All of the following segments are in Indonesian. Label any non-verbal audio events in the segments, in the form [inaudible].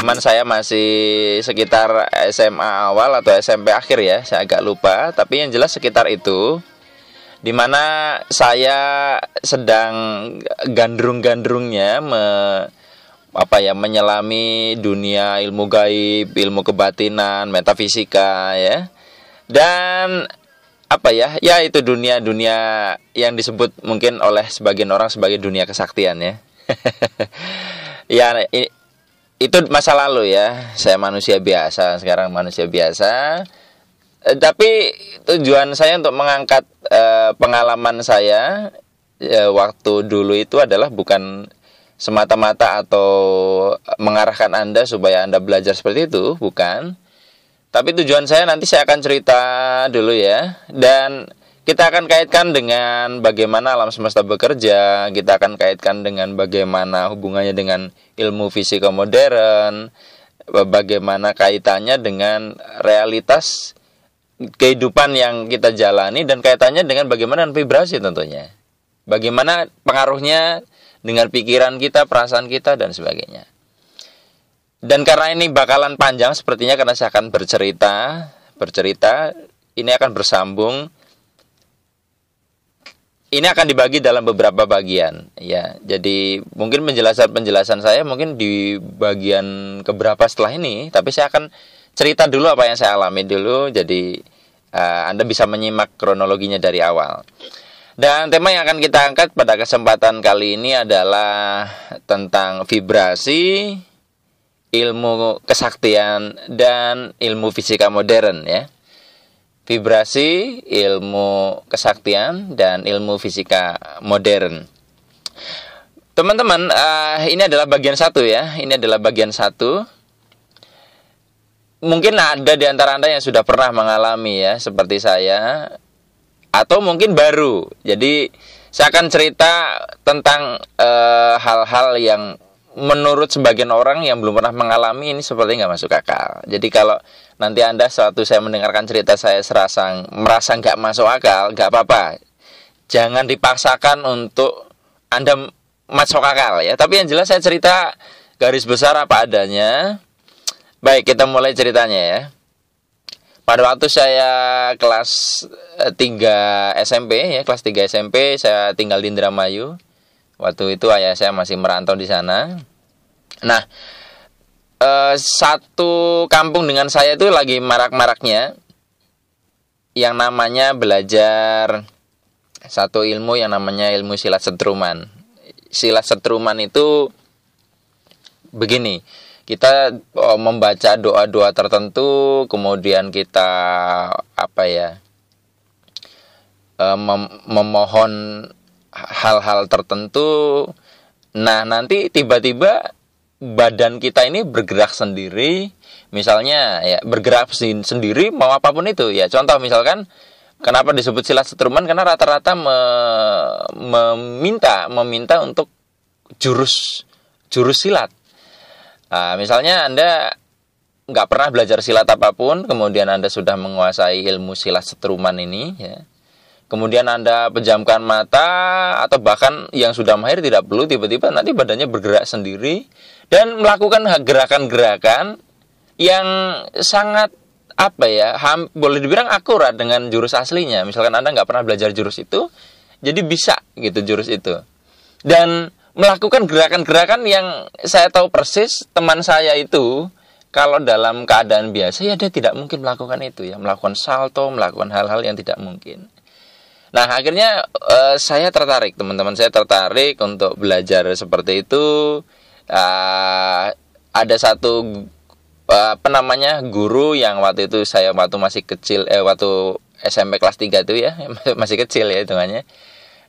teman saya masih sekitar SMA awal atau SMP akhir ya saya agak lupa tapi yang jelas sekitar itu di mana saya sedang gandrung-gandrungnya me, apa ya menyelami dunia ilmu gaib, ilmu kebatinan, metafisika ya. Dan apa ya? Ya itu dunia-dunia yang disebut mungkin oleh sebagian orang sebagai dunia kesaktian ya. [laughs] ya itu masa lalu ya. Saya manusia biasa, sekarang manusia biasa Eh, tapi tujuan saya untuk mengangkat eh, pengalaman saya eh, waktu dulu itu adalah bukan semata-mata atau mengarahkan Anda supaya Anda belajar seperti itu, bukan. Tapi tujuan saya nanti saya akan cerita dulu ya dan kita akan kaitkan dengan bagaimana alam semesta bekerja, kita akan kaitkan dengan bagaimana hubungannya dengan ilmu fisika modern, bagaimana kaitannya dengan realitas kehidupan yang kita jalani dan kaitannya dengan bagaimana vibrasi tentunya. Bagaimana pengaruhnya dengan pikiran kita, perasaan kita dan sebagainya. Dan karena ini bakalan panjang sepertinya karena saya akan bercerita, bercerita ini akan bersambung ini akan dibagi dalam beberapa bagian ya. Jadi mungkin penjelasan-penjelasan saya mungkin di bagian keberapa setelah ini, tapi saya akan cerita dulu apa yang saya alami dulu jadi uh, Anda bisa menyimak kronologinya dari awal. Dan tema yang akan kita angkat pada kesempatan kali ini adalah tentang vibrasi, ilmu kesaktian dan ilmu fisika modern ya. Vibrasi, ilmu kesaktian dan ilmu fisika modern. Teman-teman, uh, ini adalah bagian satu ya. Ini adalah bagian satu mungkin ada di antara Anda yang sudah pernah mengalami ya seperti saya atau mungkin baru. Jadi saya akan cerita tentang eh, hal-hal uh, yang menurut sebagian orang yang belum pernah mengalami ini seperti nggak masuk akal. Jadi kalau nanti Anda suatu saya mendengarkan cerita saya serasa merasa nggak masuk akal, nggak apa-apa. Jangan dipaksakan untuk Anda masuk akal ya. Tapi yang jelas saya cerita garis besar apa adanya Baik, kita mulai ceritanya ya. Pada waktu saya kelas 3 eh, SMP ya, kelas 3 SMP saya tinggal di Indramayu. Waktu itu ayah saya masih merantau di sana. Nah, eh, satu kampung dengan saya itu lagi marak-maraknya yang namanya belajar satu ilmu yang namanya ilmu silat setruman. Silat setruman itu begini kita oh, membaca doa-doa tertentu kemudian kita apa ya eh, mem memohon hal-hal tertentu nah nanti tiba-tiba badan kita ini bergerak sendiri misalnya ya bergerak sendiri mau apa pun itu. Ya contoh misalkan kenapa disebut silat setruman? Karena rata-rata me, meminta meminta untuk jurus jurus silat. Nah, misalnya Anda nggak pernah belajar silat apa pun, kemudian Anda sudah menguasai ilmu silat setruman ini, ya. Kemudian Anda pejamkan mata atau bahkan yang sudah mahir tidak perlu tiba-tiba nanti badannya bergerak sendiri dan melakukan gerakan-gerakan yang sangat apa ya ham, boleh dibilang akurat dengan jurus aslinya. Misalkan anda nggak pernah belajar jurus itu jadi bisa gitu jurus itu. Dan melakukan gerakan-gerakan yang saya tahu persis teman saya itu kalau dalam keadaan biasa ya dia tidak mungkin melakukan itu ya. Melakukan salto melakukan hal-hal yang tidak mungkin. Nah akhirnya uh, saya tertarik teman-teman saya tertarik untuk belajar seperti itu uh, ada satu uh, apa namanya guru yang waktu itu saya waktu masih kecil eh waktu SMP kelas 3 itu ya [laughs] masih kecil ya hitungannya.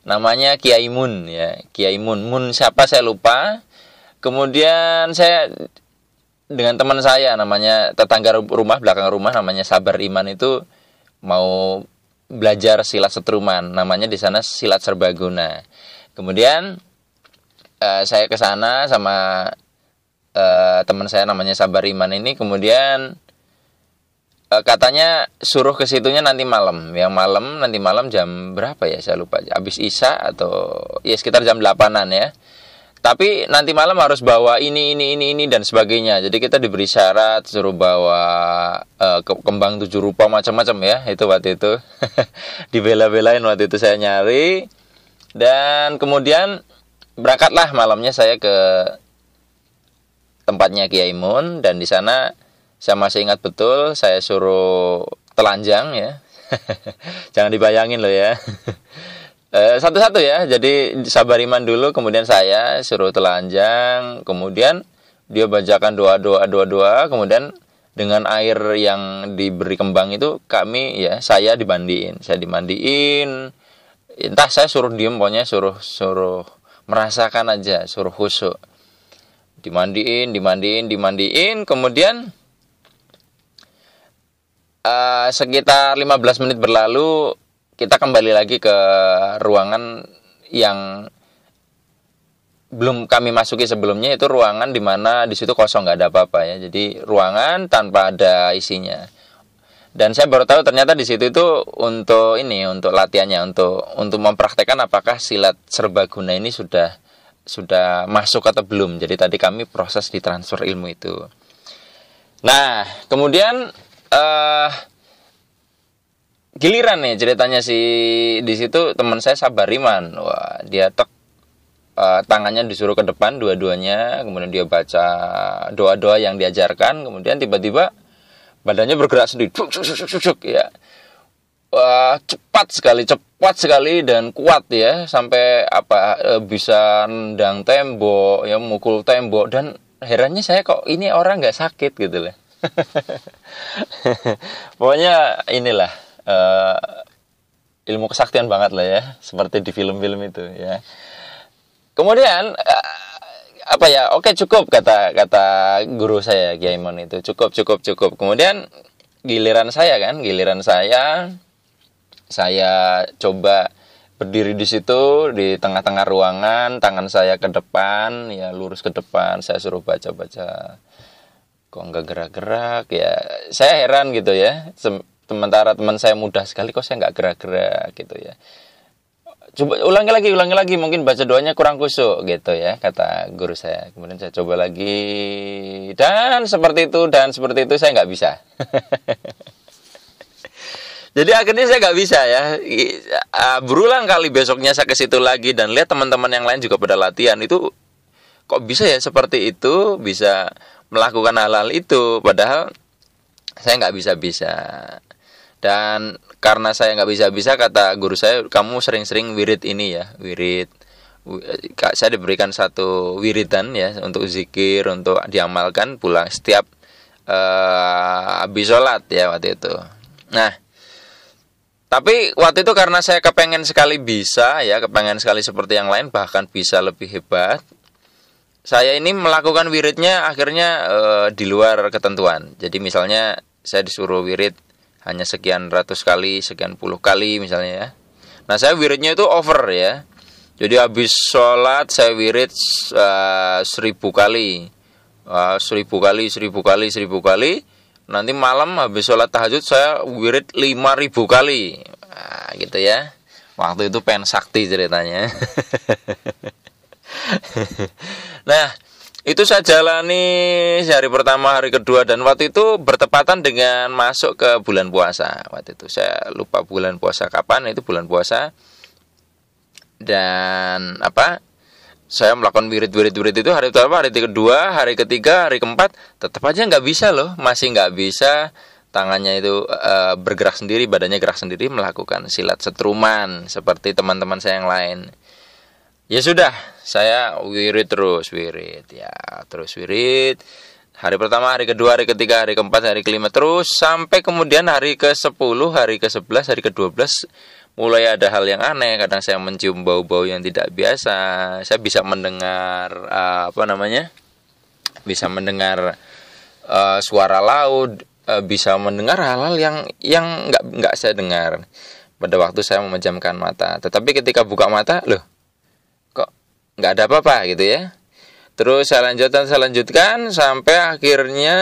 Namanya Kiai Mun ya Kiai Mun. Mun siapa saya lupa. Kemudian saya dengan teman saya namanya tetangga rumah belakang rumah namanya Sabar Iman itu mau belajar silat setruman. Namanya di sana silat serbaguna. Kemudian uh, saya ke sana sama uh, teman saya namanya Sabar Iman ini kemudian uh, katanya suruh ke situnya nanti malam. Yang malam nanti malam jam berapa ya? Saya lupa. Habis Isya atau ya sekitar jam 8-an ya. Tapi nanti malam harus bawa ini ini ini ini dan sebagainya. Jadi kita diberi syarat suruh bawa uh, kembang tujuh rupa macam-macam ya. Itu waktu itu [laughs] dibela-belain waktu itu saya nyari dan kemudian berangkatlah malamnya saya ke tempatnya Kiai Mun dan di sana saya masih ingat betul saya suruh telanjang ya. [laughs] Jangan dibayangin loh ya. [laughs] Eh, satu-satu ya. Jadi sabar iman dulu, kemudian saya suruh telanjang, kemudian dia bacakan doa-doa doa-doa, kemudian dengan air yang diberi kembang itu kami ya saya dimandiin, saya dimandiin. Entah saya suruh diem pokoknya suruh suruh merasakan aja, suruh khusyuk. Dimandiin, dimandiin, dimandiin, kemudian uh, sekitar 15 menit berlalu kita kembali lagi ke ruangan yang belum kami masuki sebelumnya itu ruangan di mana di situ kosong nggak ada apa-apa ya jadi ruangan tanpa ada isinya dan saya baru tahu ternyata di situ itu untuk ini untuk latihannya untuk untuk mempraktekkan apakah silat serbaguna ini sudah sudah masuk atau belum. Jadi tadi kami proses di transfer ilmu itu. Nah kemudian uh, giliran nih ceritanya si di situ teman saya Sabariman wah dia tek uh, tangannya disuruh ke depan dua-duanya kemudian dia baca doa-doa yang diajarkan kemudian tiba-tiba badannya bergerak sendiri. Cuk, cuk, cuk, cuk, cuk, ya. Wah cepat sekali cepat sekali dan kuat ya sampai apa uh, bisa nendang tembok ya mukul tembok. Dan herannya saya kok ini orang nggak sakit gitu loh. [laughs] Pokoknya inilah uh, ilmu kesaktian banget lah ya seperti di film-film itu ya. Kemudian uh, apa ya oke cukup kata kata guru saya Giaimon itu. Cukup cukup cukup. Kemudian giliran saya kan giliran saya saya coba berdiri di situ di tengah-tengah ruangan tangan saya ke depan ya lurus ke depan saya suruh baca-baca. Kok nggak gerak-gerak? Ya saya heran gitu ya. Sementara teman saya mudah sekali kok saya nggak gerak-gerak gitu ya coba ulangi lagi ulangi lagi. Mungkin baca doanya kurang kusuk gitu ya kata guru saya. Kemudian saya coba lagi. Dan seperti itu dan seperti itu saya nggak bisa. [laughs] Jadi akhirnya saya nggak bisa ya. Berulang kali besoknya saya ke situ lagi dan lihat teman-teman yang lain juga pada latihan. Itu kok bisa ya seperti itu bisa melakukan hal-hal itu. Padahal saya nggak bisa bisa dan karena saya nggak bisa-bisa kata guru saya kamu sering-sering wirid ini ya wirid saya diberikan satu wiridan ya untuk zikir untuk diamalkan pulang setiap uh, habis sholat ya waktu itu. Nah tapi waktu itu karena saya kepengen sekali bisa ya kepengen sekali seperti yang lain bahkan bisa lebih hebat saya ini melakukan wiridnya akhirnya uh, di luar ketentuan. Jadi misalnya saya disuruh wirid hanya sekian ratus kali, sekian puluh kali misalnya ya. Nah saya wiridnya itu over ya. Jadi habis sholat saya wirid uh, seribu kali, uh, seribu kali, seribu kali, seribu kali. Nanti malam habis sholat tahajud saya wirid lima ribu kali, nah, gitu ya. Waktu itu pen sakti ceritanya. [laughs] nah itu saya jalani hari pertama, hari kedua dan waktu itu bertepatan dengan masuk ke bulan puasa. Waktu itu saya lupa bulan puasa kapan, itu bulan puasa. Dan apa? Saya melakukan wirid-wirid-wirid itu hari pertama, hari kedua, hari ketiga, hari keempat, tetap aja nggak bisa loh, masih nggak bisa tangannya itu e, bergerak sendiri, badannya gerak sendiri melakukan silat setruman seperti teman-teman saya yang lain. Ya sudah, saya wirid terus wirid ya terus wirid. Hari pertama hari kedua hari ketiga hari keempat hari kelima terus sampai kemudian hari ke sepuluh hari ke sebelas hari ke dua belas mulai ada hal yang aneh. Kadang saya mencium bau-bau yang tidak biasa. Saya bisa mendengar uh, apa namanya? Bisa mendengar uh, suara laut uh, bisa mendengar hal-hal yang yang nggak nggak saya dengar. Pada waktu saya memejamkan mata. Tetapi ketika buka mata loh nggak ada apa-apa gitu ya. Terus saya lanjutkan saya lanjutkan sampai akhirnya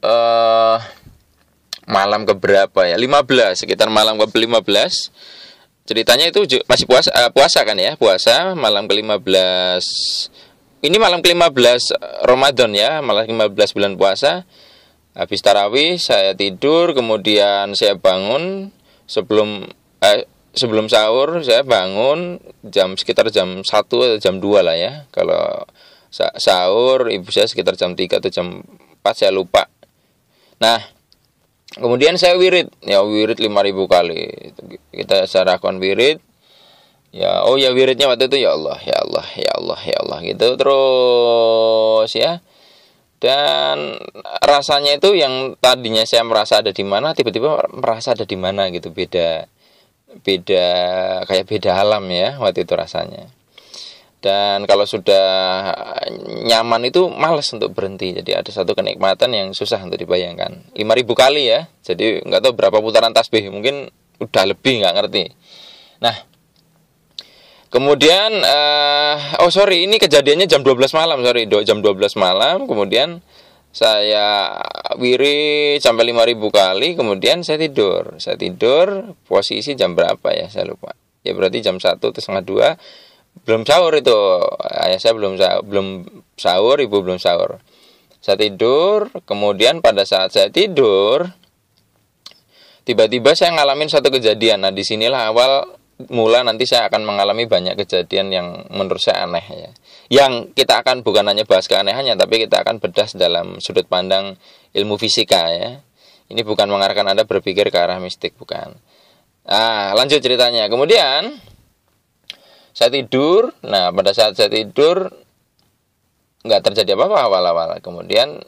uh, malam ke berapa ya 15 sekitar malam ke 15 ceritanya itu masih puasa uh, puasa kan ya? Puasa malam ke 15 ini malam ke 15 Ramadan ya malam 15 bulan puasa. Habis tarawih saya tidur kemudian saya bangun sebelum eh, sebelum sahur saya bangun jam sekitar jam 1 atau jam 2 lah ya. Kalau sahur ibu saya sekitar jam 3 atau jam 4 saya lupa. Nah kemudian saya wirid. Ya wirid 5000 kali. Kita saya lakukan wirid. Ya oh ya wiridnya waktu itu ya Allah ya Allah ya Allah ya Allah gitu terus ya. Dan rasanya itu yang tadinya saya merasa ada di mana tiba-tiba merasa ada di mana gitu beda beda kayak beda alam ya waktu itu rasanya. Dan kalau sudah nyaman itu males untuk berhenti. Jadi ada satu kenikmatan yang susah untuk dibayangkan. 5000 kali ya jadi nggak tahu berapa putaran tasbih mungkin udah lebih nggak ngerti. Nah kemudian uh, oh sorry ini kejadiannya jam 12 malam sorry do jam 12 malam kemudian saya wiri sampai 5000 kali kemudian saya tidur. Saya tidur posisi jam berapa ya? Saya lupa. Ya berarti jam satu atau setengah dua belum sahur itu. Ayah saya belum sahur, belum sahur ibu belum sahur. Saya tidur kemudian pada saat saya tidur tiba-tiba saya ngalamin satu kejadian. Nah di sinilah awal mula nanti saya akan mengalami banyak kejadian yang menurut saya aneh ya. Yang kita akan bukan hanya bahas keanehannya tapi kita akan bedah dalam sudut pandang ilmu fisika ya. Ini bukan mengarahkan anda berpikir ke arah mistik bukan. Nah lanjut ceritanya. Kemudian saya tidur. Nah pada saat saya tidur nggak terjadi apa-apa awal-awal. Kemudian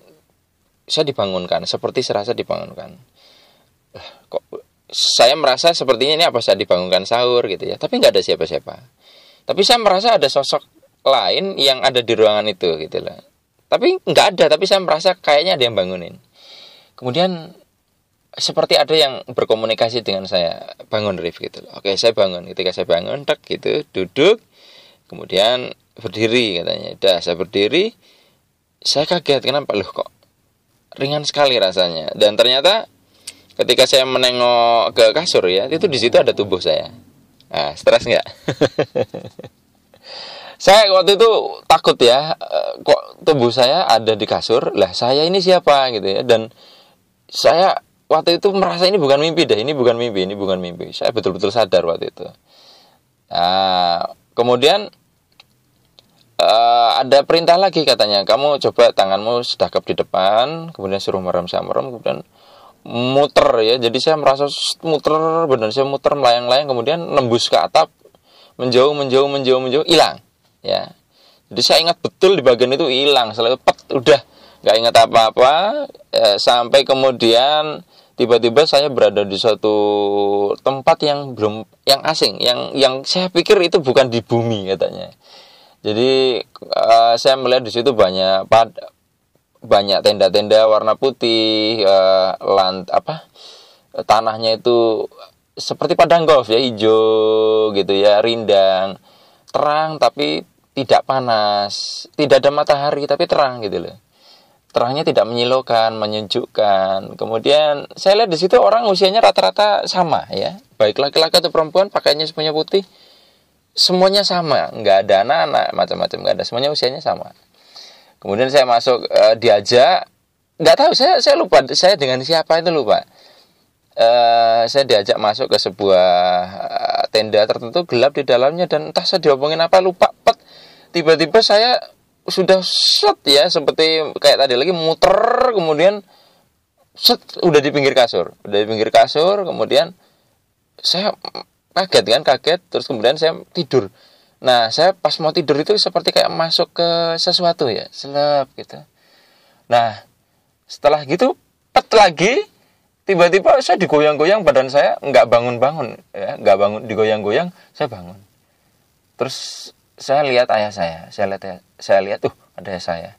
saya dibangunkan seperti serasa dibangunkan. Kok saya merasa sepertinya ini apa saya dibangunkan sahur gitu ya. Tapi nggak ada siapa-siapa. Tapi saya merasa ada sosok lain yang ada di ruangan itu gitu lah tapi nggak ada tapi saya merasa kayaknya ada yang bangunin. Kemudian seperti ada yang berkomunikasi dengan saya bangun Rif gitu oke saya bangun. Ketika saya bangun tak gitu duduk. Kemudian berdiri katanya. Dah saya berdiri. Saya kaget kenapa? Loh kok ringan sekali rasanya. Dan ternyata ketika saya menengok ke kasur ya itu di situ ada tubuh saya nah stres nggak [laughs] saya waktu itu takut ya eh, kok tubuh saya ada di kasur lah saya ini siapa gitu ya dan saya waktu itu merasa ini bukan mimpi deh, ini bukan mimpi, ini bukan mimpi. Saya betul-betul sadar waktu itu. Nah, kemudian uh, ada perintah lagi katanya, kamu coba tanganmu sedekap di depan, kemudian suruh merem saya merem, kemudian muter ya. Jadi saya merasa muter benar, saya muter melayang-layang, kemudian nembus ke atap, menjauh, menjauh, menjauh, menjauh, hilang. Ya. Jadi saya ingat betul di bagian itu hilang, selalu pet, udah nggak ingat apa-apa, eh, sampai kemudian tiba-tiba saya berada di suatu tempat yang belum yang asing yang yang saya pikir itu bukan di bumi katanya jadi uh, saya melihat di situ banyak banyak tenda-tenda warna putih uh, lant apa tanahnya itu seperti padang golf ya hijau gitu ya rindang terang tapi tidak panas tidak ada matahari tapi terang gitu loh terangnya tidak menyilaukan, menyejukkan. Kemudian saya lihat di situ orang usianya rata-rata sama ya, baik laki-laki atau perempuan pakainya semuanya putih, semuanya sama, nggak ada anak-anak macam-macam nggak ada, semuanya usianya sama. Kemudian saya masuk e, diajak, nggak tahu saya saya lupa saya dengan siapa itu lupa. E, saya diajak masuk ke sebuah eh, tenda tertentu gelap di dalamnya dan entah saya diomongin apa lupa pet. Tiba-tiba saya sudah set ya seperti kayak tadi lagi muter kemudian set udah di pinggir kasur. Udah di pinggir kasur kemudian saya kaget kan kaget terus kemudian saya tidur nah saya pas mau tidur itu seperti kayak masuk ke sesuatu ya selap gitu. Nah setelah gitu pet lagi tiba-tiba saya digoyang-goyang badan saya nggak bangun-bangun ya nggak bangun digoyang-goyang saya bangun. Terus saya lihat ayah saya saya lihat saya lihat tuh ada saya.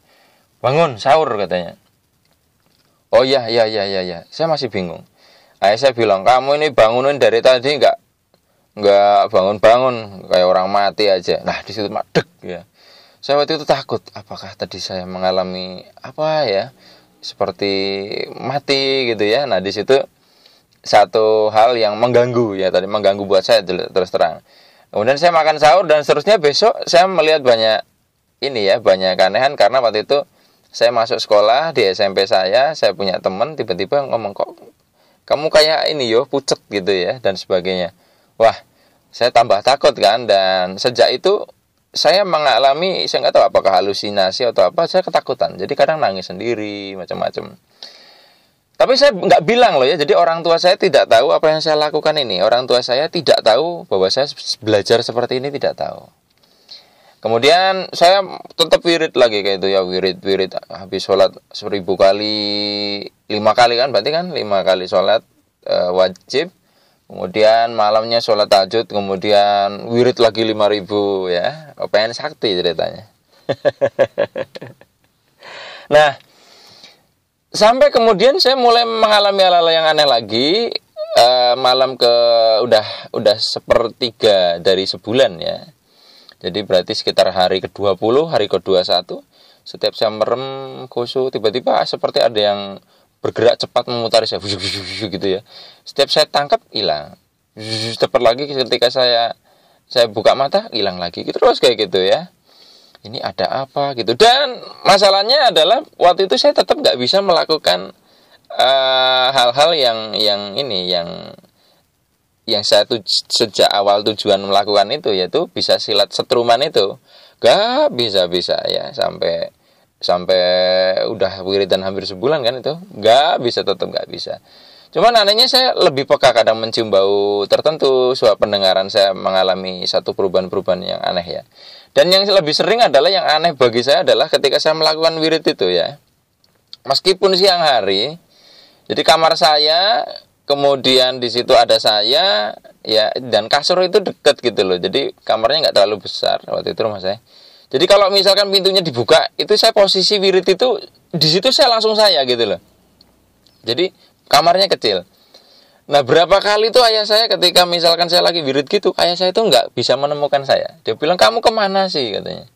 Bangun sahur katanya. Oh iya iya iya iya ya. saya masih bingung. Ayah saya bilang kamu ini bangunin dari tadi nggak nggak bangun-bangun kayak orang mati aja. Nah di situ madek ya. Saya waktu itu takut apakah tadi saya mengalami apa ya seperti mati gitu ya. Nah di situ satu hal yang mengganggu ya tadi mengganggu buat saya terus terang. Kemudian saya makan sahur dan seterusnya besok saya melihat banyak ini ya banyak keanehan karena waktu itu saya masuk sekolah di SMP saya saya punya teman tiba-tiba ngomong kok kamu kayak ini yo pucet gitu ya dan sebagainya wah saya tambah takut kan dan sejak itu saya mengalami saya nggak tahu apakah halusinasi atau apa saya ketakutan. Jadi kadang nangis sendiri macam-macam. Tapi saya nggak bilang loh ya jadi orang tua saya tidak tahu apa yang saya lakukan ini. Orang tua saya tidak tahu bahwa saya belajar seperti ini tidak tahu. Kemudian saya tetap wirid lagi kayak itu ya wirid wirid habis sholat seribu kali lima kali kan berarti kan lima kali sholat e, wajib kemudian malamnya sholat tahajud kemudian wirid lagi 5000 ya. Oh, pengen sakti ceritanya. [laughs] Nah sampai kemudian saya mulai mengalami hal-hal yang aneh lagi. Uh, malam ke udah udah sepertiga dari sebulan ya. Jadi berarti sekitar hari ke-20 hari ke-21 setiap saya merem khusyuk tiba-tiba seperti ada yang bergerak cepat memutari saya gitu ya. Setiap saya tangkap hilang. Cepat lagi ketika saya saya buka mata hilang lagi. Gitu terus kayak gitu ya. Ini ada apa gitu. Dan masalahnya adalah waktu itu saya tetap nggak bisa melakukan eh, hal-hal uh, yang yang ini yang yang saya tuj sejak awal tujuan melakukan itu yaitu bisa silat setruman itu. Gak bisa bisa ya sampai sampai udah wiridan hampir sebulan kan itu nggak bisa tetap nggak bisa. Cuman anehnya saya lebih peka kadang mencium bau tertentu sebab pendengaran saya mengalami satu perubahan-perubahan yang aneh ya. Dan yang lebih sering adalah yang aneh bagi saya adalah ketika saya melakukan wirid itu ya. Meskipun siang hari jadi kamar saya kemudian di situ ada saya ya dan kasur itu deket gitu loh. Jadi kamarnya nggak terlalu besar waktu itu rumah saya jadi kalau misalkan pintunya dibuka, itu saya posisi wirid itu di situ saya langsung saya gitu loh. Jadi kamarnya kecil. Nah berapa kali tuh ayah saya ketika misalkan saya lagi wirid gitu, ayah saya itu nggak bisa menemukan saya. Dia bilang kamu ke mana sih katanya.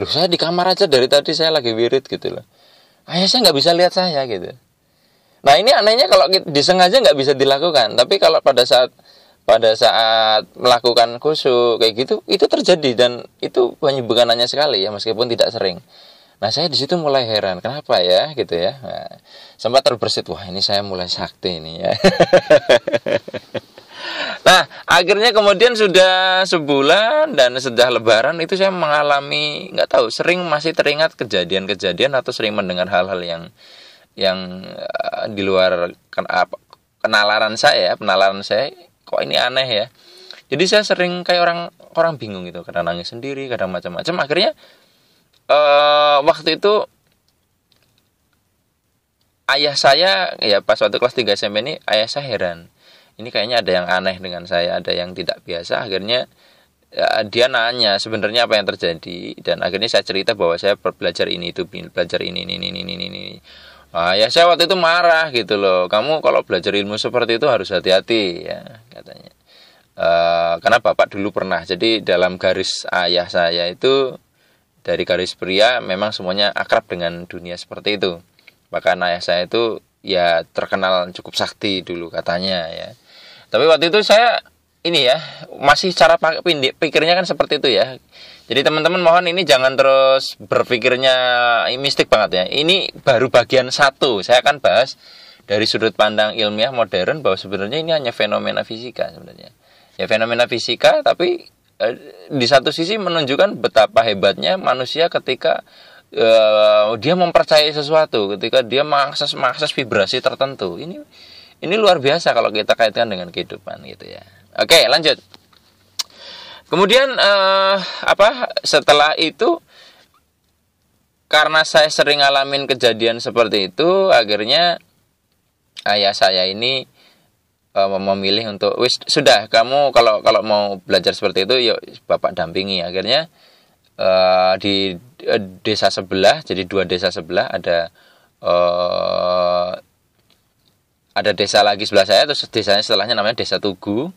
Loh saya di kamar aja dari tadi saya lagi wirid gitu loh. Ayah saya nggak bisa lihat saya gitu. Nah ini anehnya kalau disengaja nggak bisa dilakukan. Tapi kalau pada saat pada saat melakukan khusyuk kayak gitu itu terjadi dan itu banyak bukan hanya sekali ya meskipun tidak sering. Nah saya di situ mulai heran kenapa ya gitu ya. Nah, sempat terbersit wah ini saya mulai sakti ini ya. [laughs] Nah akhirnya kemudian sudah sebulan dan sudah lebaran itu saya mengalami nggak tahu sering masih teringat kejadian-kejadian atau sering mendengar hal-hal yang yang uh, di luar ken, penalaran saya penalaran saya kok ini aneh ya? Jadi saya sering kayak orang orang bingung gitu kadang nangis sendiri kadang macam-macam. Akhirnya uh, waktu itu ayah saya ya pas waktu kelas 3 SMP ini ayah saya heran. Ini kayaknya ada yang aneh dengan saya ada yang tidak biasa. Akhirnya ya, dia nanya sebenarnya apa yang terjadi. Dan akhirnya saya cerita bahwa saya belajar ini itu belajar ini ini ini ini ini Ah, ya saya waktu itu marah gitu loh. Kamu kalau belajar ilmu seperti itu harus hati-hati ya. E, karena bapak dulu pernah. Jadi dalam garis ayah saya itu dari garis pria memang semuanya akrab dengan dunia seperti itu. Bahkan ayah saya itu ya terkenal cukup sakti dulu katanya ya. Tapi waktu itu saya ini ya masih cara pikirnya kan seperti itu ya jadi teman-teman mohon ini jangan terus berpikirnya mistik banget ya. Ini baru bagian satu. Saya akan bahas dari sudut pandang ilmiah modern bahwa sebenarnya ini hanya fenomena fisika sebenarnya. Ya fenomena fisika tapi eh, di satu sisi menunjukkan betapa hebatnya manusia ketika eh, dia mempercayai sesuatu, ketika dia mengakses mengakses vibrasi tertentu. Ini ini luar biasa kalau kita kaitkan dengan kehidupan gitu ya. Oke, lanjut. Kemudian uh, apa setelah itu karena saya sering ngalamin kejadian seperti itu akhirnya ayah saya ini uh, memilih untuk wis sudah kamu kalau kalau mau belajar seperti itu yuk bapak dampingi. Akhirnya uh, di uh, desa sebelah jadi dua desa sebelah ada uh, ada desa lagi sebelah saya terus desanya setelahnya namanya desa Tugu.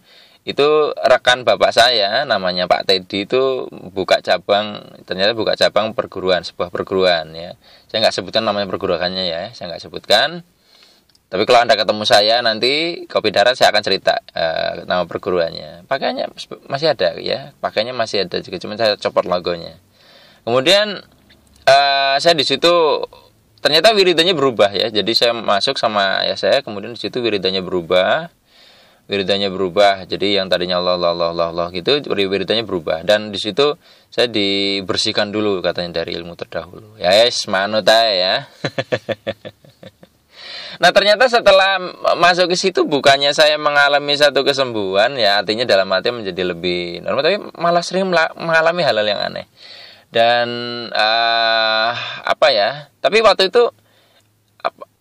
Itu rekan bapak saya namanya Pak Teddy itu buka cabang ternyata buka cabang perguruan sebuah perguruan ya. Saya nggak sebutkan namanya perguruannya ya. Saya nggak sebutkan tapi kalau anda ketemu saya nanti kopi darat saya akan cerita uh, nama perguruannya. Pakainya masih ada ya. Pakainya masih ada juga cuma saya copot logonya. Kemudian uh, saya di situ ternyata wiridanya berubah ya. Jadi saya masuk sama ayah saya kemudian di situ wiridanya berubah. Wiridanya berubah. Jadi yang tadinya Allah Allah Allah Allah, Allah gitu wiridanya berubah. Dan di situ saya dibersihkan dulu katanya dari ilmu terdahulu. Ya yes manut ya [laughs] nah ternyata setelah masuk ke situ bukannya saya mengalami satu kesembuhan ya artinya dalam hati menjadi lebih normal tapi malah sering mengalami hal-hal yang aneh dan uh, apa ya tapi waktu itu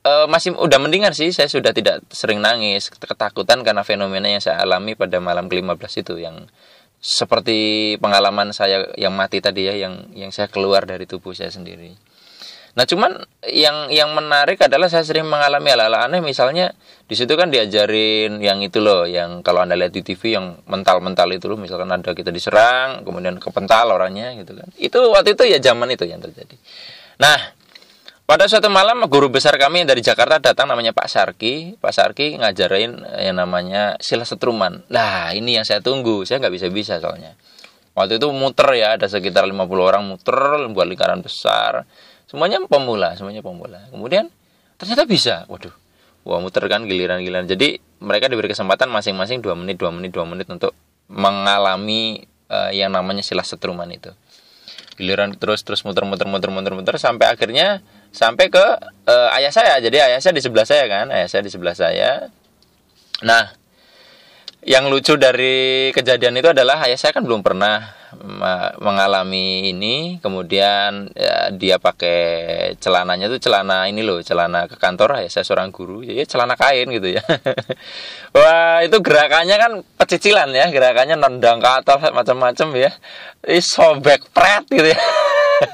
uh, masih udah mendingan sih saya sudah tidak sering nangis ketakutan karena fenomena yang saya alami pada malam ke-15 itu yang seperti pengalaman saya yang mati tadi ya yang yang saya keluar dari tubuh saya sendiri. Nah, cuman yang yang menarik adalah saya sering mengalami hal-hal aneh misalnya di situ kan diajarin yang itu loh, yang kalau Anda lihat di TV yang mental-mental itu loh, misalkan ada kita diserang, kemudian kepental orangnya gitu kan. Itu waktu itu ya zaman itu yang terjadi. Nah, pada suatu malam guru besar kami yang dari Jakarta datang namanya Pak Sarki. Pak Sarki ngajarin yang namanya sila setruman. Nah ini yang saya tunggu. Saya nggak bisa-bisa soalnya. Waktu itu muter ya, ada sekitar 50 orang muter buat lingkaran besar. Semuanya pemula, semuanya pemula. Kemudian ternyata bisa. Waduh, wah muter kan giliran-giliran. Jadi mereka diberi kesempatan masing-masing 2 menit, 2 menit, 2 menit untuk mengalami uh, yang namanya sila setruman itu. Giliran terus terus muter-muter muter-muter muter sampai akhirnya sampai ke uh, ayah saya. Jadi ayah saya di sebelah saya kan, ayah saya di sebelah saya. Nah, yang lucu dari kejadian itu adalah ayah saya kan belum pernah mengalami ini kemudian ya, dia pakai celananya tuh celana ini loh celana ke kantor ya saya seorang guru ya celana kain gitu ya. [laughs] Wah itu gerakannya kan pecicilan ya gerakannya nendang ke atas macam-macam ya. Ini sobek pret gitu ya.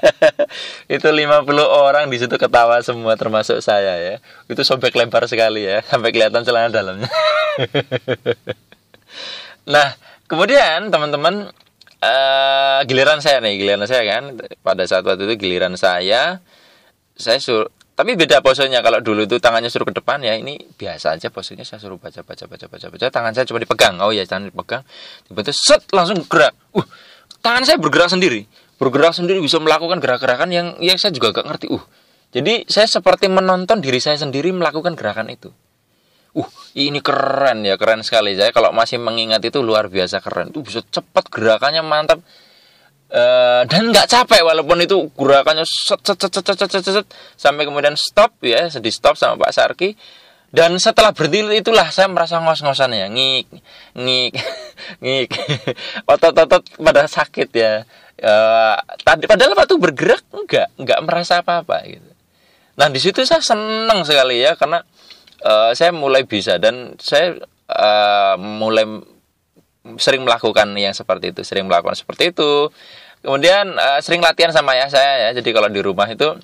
[laughs] Itu 50 orang di situ ketawa semua termasuk saya ya. Itu sobek lempar sekali ya sampai kelihatan celana dalamnya. [laughs] Nah kemudian teman-teman uh, giliran saya nih giliran saya kan. Pada saat waktu itu giliran saya saya suruh tapi beda posenya. Kalau dulu itu tangannya suruh ke depan ya ini biasa aja posenya. Saya suruh baca baca baca baca baca. Tangan saya cuma dipegang. Oh ya jangan dipegang. Tiba-tiba set langsung gerak. Uh tangan saya bergerak sendiri. Bergerak sendiri bisa melakukan gerak-gerakan yang yang saya juga gak ngerti. Uh jadi saya seperti menonton diri saya sendiri melakukan gerakan itu uh ini keren ya keren sekali. Saya kalau masih mengingat itu luar biasa keren. Itu bisa cepat gerakannya mantap. Uh, dan nggak capek walaupun itu gerakannya set, set, set, set, set, set, set, sampai kemudian stop ya di stop sama Pak Sarki. Dan setelah berdiri itulah saya merasa ngos-ngosan ya. Ngik ngik [laughs] ngik. Otot-otot pada sakit ya. Uh, tadi padahal waktu bergerak enggak enggak merasa apa-apa gitu. Nah di situ saya senang sekali ya karena uh, saya mulai bisa dan saya uh, mulai sering melakukan yang seperti itu, sering melakukan seperti itu. Kemudian uh, sering latihan sama ayah saya ya. Jadi kalau di rumah itu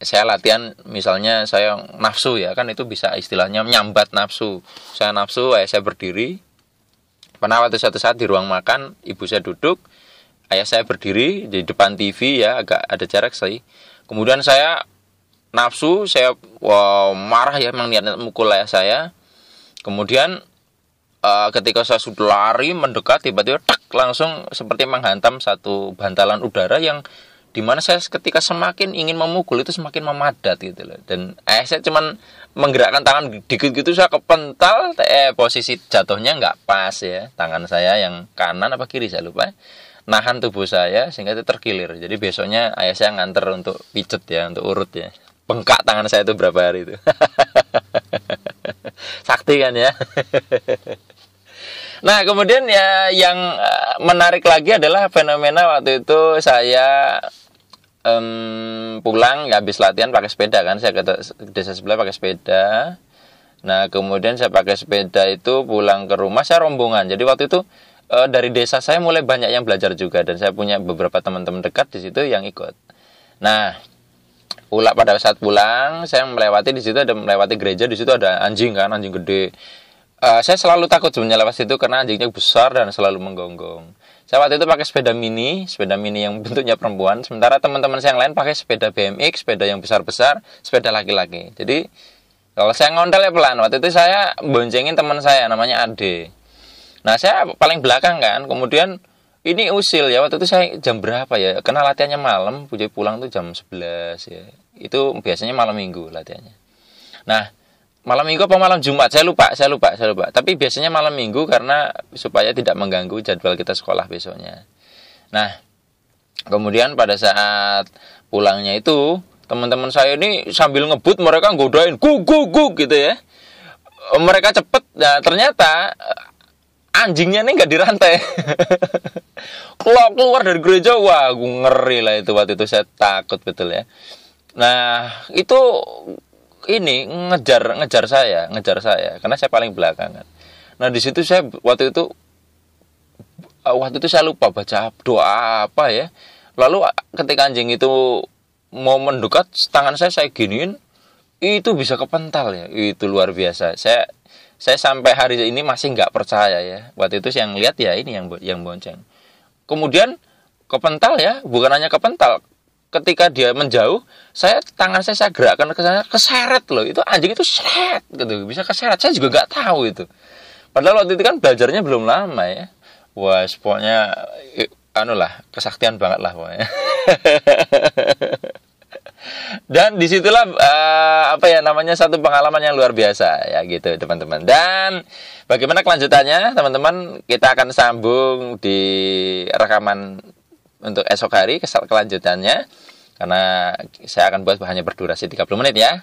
saya latihan misalnya saya nafsu ya kan itu bisa istilahnya nyambat nafsu. Saya nafsu, ayah saya berdiri. Pernah waktu satu saat di ruang makan, ibu saya duduk, ayah saya berdiri di depan TV ya, agak ada jarak sih. Kemudian saya nafsu saya wow, marah ya memang niat mukul ayah saya. Kemudian uh, ketika saya sudah lari mendekat tiba-tiba tak langsung seperti menghantam satu bantalan udara yang di mana saya ketika semakin ingin memukul itu semakin memadat gitu loh. Dan eh saya cuman menggerakkan tangan dikit gitu saya kepental eh posisi jatuhnya nggak pas ya. Tangan saya yang kanan apa kiri saya lupa. Nahan tubuh saya sehingga itu terkilir. Jadi besoknya ayah saya nganter untuk pijet ya untuk urut ya bengkak tangan saya itu berapa hari itu. [laughs] Sakti kan ya. [laughs] Nah kemudian ya yang eh, menarik lagi adalah fenomena waktu itu saya um, pulang ya habis latihan pakai sepeda kan. Saya ke desa sebelah pakai sepeda. Nah kemudian saya pakai sepeda itu pulang ke rumah saya rombongan. Jadi waktu itu uh, dari desa saya mulai banyak yang belajar juga. Dan saya punya beberapa teman-teman dekat di situ yang ikut. Nah pulang pada saat pulang saya melewati di situ ada melewati gereja di situ ada anjing kan anjing gede uh, saya selalu takut sebenarnya lewat situ karena anjingnya besar dan selalu menggonggong. Saya waktu itu pakai sepeda mini, sepeda mini yang [laughs] bentuknya perempuan, sementara teman-teman saya yang lain pakai sepeda BMX, sepeda yang besar-besar, sepeda laki-laki. Jadi kalau saya ngontel ya pelan. Waktu itu saya boncengin teman saya namanya Ade. Nah saya paling belakang kan, kemudian ini usil ya waktu itu saya jam berapa ya? Karena latihannya malam, puji pulang tuh jam 11 ya. Itu biasanya malam minggu latihannya. Nah malam minggu apa malam Jumat saya lupa saya lupa saya lupa tapi biasanya malam minggu karena supaya tidak mengganggu jadwal kita sekolah besoknya nah kemudian pada saat pulangnya itu teman-teman saya ini sambil ngebut mereka godain gu gu gu gitu ya mereka cepet nah ternyata anjingnya ini nggak dirantai [laughs] kalau keluar dari gereja wah gue ngeri lah itu waktu itu saya takut betul ya nah itu ini ngejar ngejar saya, ngejar saya karena saya paling belakangan. Nah, di situ saya waktu itu waktu itu saya lupa baca doa apa ya. Lalu ketika anjing itu mau mendekat, tangan saya saya giniin, itu bisa kepental ya. Itu luar biasa. Saya saya sampai hari ini masih nggak percaya ya. Waktu itu yang lihat ya ini yang yang bonceng. Kemudian kepental ya, bukan hanya kepental, ketika dia menjauh, saya tangan saya saya gerakkan ke sana, keseret loh. Itu anjing itu seret gitu, bisa keseret. Saya juga nggak tahu itu. Padahal waktu itu kan belajarnya belum lama ya. Wah, pokoknya anu lah, kesaktian banget lah pokoknya. [laughs] Dan di situlah uh, apa ya namanya satu pengalaman yang luar biasa ya gitu teman-teman. Dan bagaimana kelanjutannya teman-teman kita akan sambung di rekaman untuk esok hari kelanjutannya karena saya akan buat hanya berdurasi 30 menit ya.